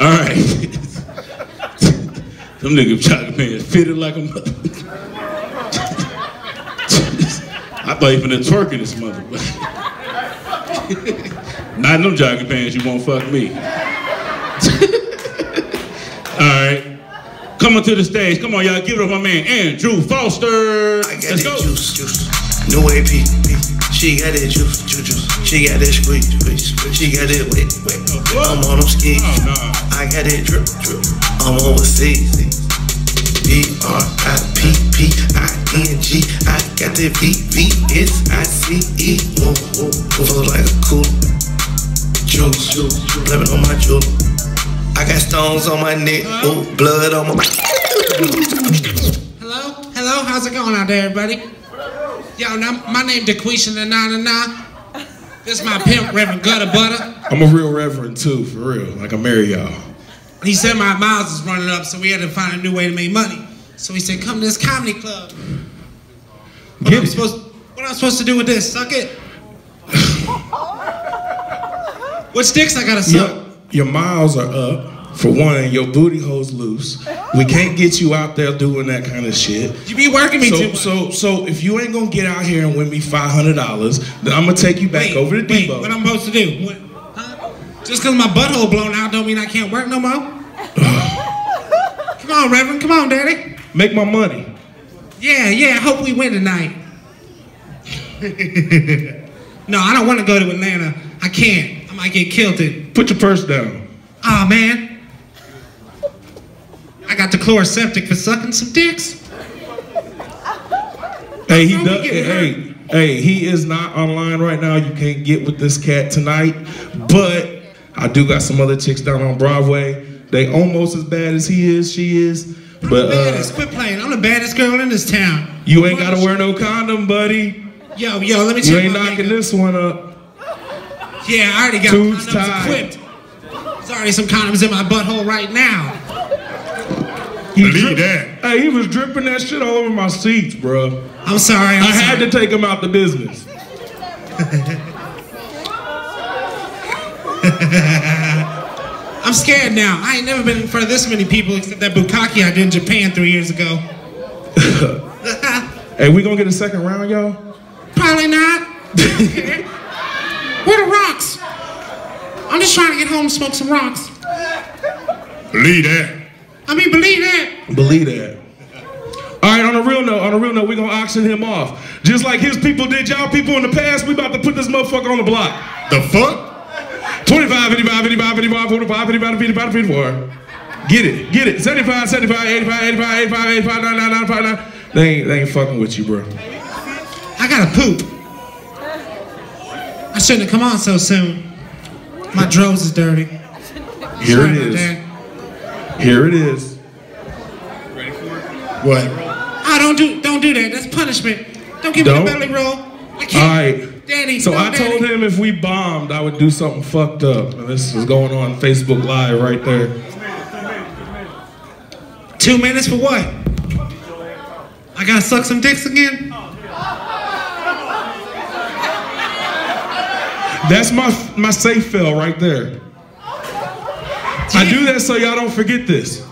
All right. Them niggas jogging pants fitted like a mother. I thought you finna twerk in this mother. Not in them jogging pants, you won't fuck me. All right. Coming to the stage. Come on, y'all. Give it up my man, Andrew Foster. I got Let's go. juice, juice. No AP. She got that juice, juice, juice. She got that squeeze, squeeze, squeeze. She got that wet, wet. Oh, I'm on them skis. Oh, no. I got it drip, drip. I'm overseas. B R I P P I N G. I got that V V S I C E. Whoa, whoa, whoa, like a cool juice, juice. Blaming on my jewel. I got stones on my neck, oh, blood on my. Hello? Hello? How's it going out there, everybody? Yo, now, my name DeQuisha the Na Na Na. This is my pimp, Reverend Gutta Butta. I'm a real reverend too, for real. Like I marry y'all. He said my miles is running up, so we had to find a new way to make money. So he said, come to this comedy club. What Get I'm supposed what I'm supposed to do with this? Suck it? what sticks I gotta suck? Your, your miles are up. For one, your booty hole's loose. We can't get you out there doing that kind of shit. You be working me too So, much. so, so if you ain't gonna get out here and win me five hundred dollars, then I'm gonna take you back wait, over to wait, Debo. what I'm supposed to do? What? Just because my butthole blown out don't mean I can't work no more? come on, Reverend. Come on, Daddy. Make my money. Yeah, yeah, I hope we win tonight. no, I don't want to go to Atlanta. I can't. I might get killed. Put your purse down. Aw, man. I got the Chloraseptic for sucking some dicks. Hey, he does. Hey, hey, he is not online right now. You can't get with this cat tonight. But I do got some other chicks down on Broadway. They almost as bad as he is. She is. I'm But the uh, baddest. Quit playing. I'm the baddest girl in this town. you ain't gotta wear no condom, buddy. Yo, yo, let me check. You check ain't my knocking makeup. this one up. Yeah, I already got Tubes condoms tied. equipped. There's already some condoms in my butthole right now. He Believe that. Hey, he was dripping that shit all over my seats, bro. I'm sorry. I'm I had to take him out the business. I'm scared now. I ain't never been in front of this many people except that bukkake I did in Japan three years ago. Hey, we gonna get a second round, y'all? Probably not. Where the rocks? I'm just trying to get home and smoke some rocks. Believe that. I mean, believe that. Believe that. All right, on a real note, on a real note, we gonna auction him off. Just like his people did y'all people in the past, we about to put this motherfucker on the block. The fuck? 25, 55, 55, 55, 45, 55, 55, 54. Get it, get it. 75, 75, 85, 85, 85, 85, 99, 95, 99. They ain't, they ain't fucking with you, bro. I gotta poop. I shouldn't have come on so soon. My dros is dirty. Here Sorry it about is. that. Here it is. What? Ah, don't do, don't do that. That's punishment. Don't give Don't? me the belly roll. I All can't. right. Daddy. So no, I told him if we bombed, I would do something fucked up. And this is going on Facebook Live right there. Two minutes for what? I gotta suck some dicks again? That's my my safe fill right there. I do that so y'all don't forget this.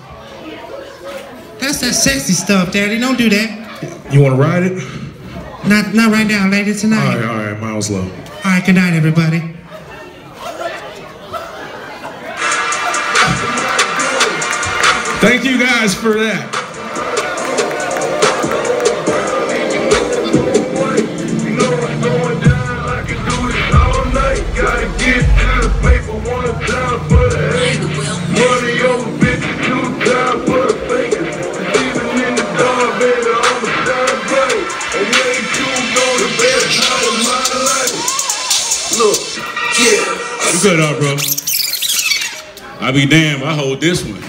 That's that sexy stuff, Daddy. Don't do that. You want to ride it? Not, not right now, later tonight. right, all right, Miles Low. All right, good night, everybody. Thank you guys for that. You good bro? I be damned. I hold this one.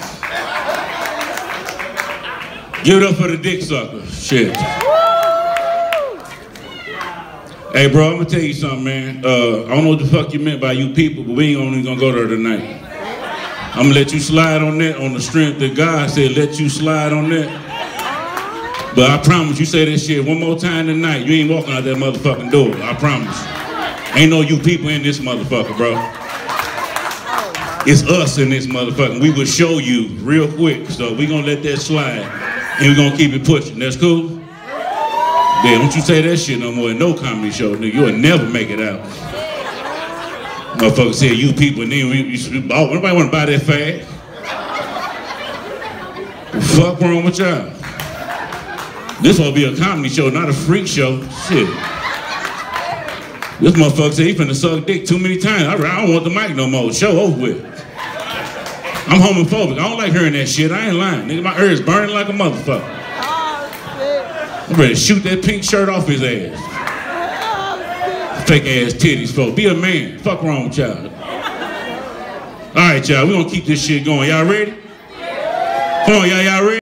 Give it up for the dick sucker. Shit. Hey, bro, I'm gonna tell you something, man. Uh, I don't know what the fuck you meant by you people, but we ain't only gonna go there tonight. I'm gonna let you slide on that on the strength that God said let you slide on that. But I promise you say that shit one more time tonight, you ain't walking out that motherfucking door. I promise. Ain't no you people in this motherfucker, bro. It's us in this motherfucker. We will show you real quick. So we gonna let that slide. And we gonna keep it pushing. That's cool? Yeah, don't you say that shit no more in no comedy show, nigga. You'll never make it out. Motherfucker said you people and then we, we, oh, nobody wanna buy that fag. Fuck wrong with y'all? This will be a comedy show, not a freak show. Shit. This motherfucker said he finna suck dick too many times. I, I don't want the mic no more. Show over with. I'm homophobic. I don't like hearing that shit. I ain't lying. Nigga, my ears burning like a motherfucker. Oh, I'm ready to shoot that pink shirt off his ass. Fake ass titties, folks. Be a man. Fuck wrong with y'all. All right, y'all. We gonna keep this shit going. Y'all ready? Come on, y'all. Y'all ready?